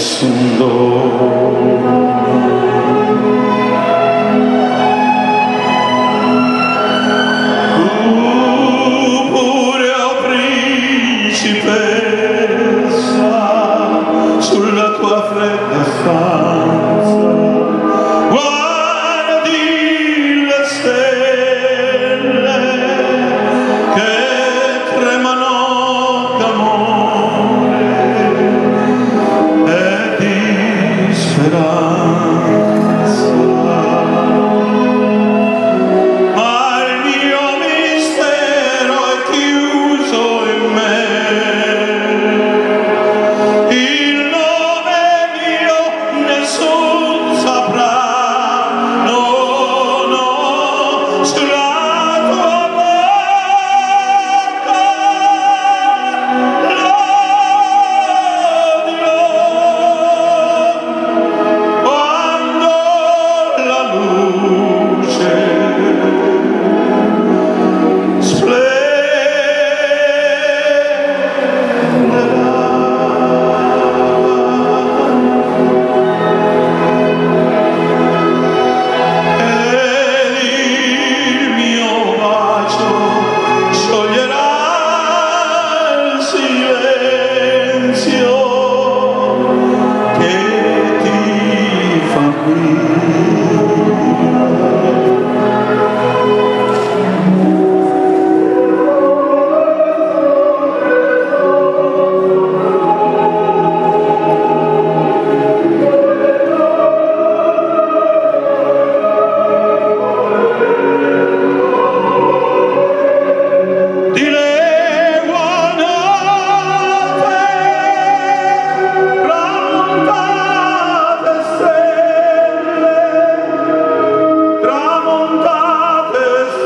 soon.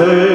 Say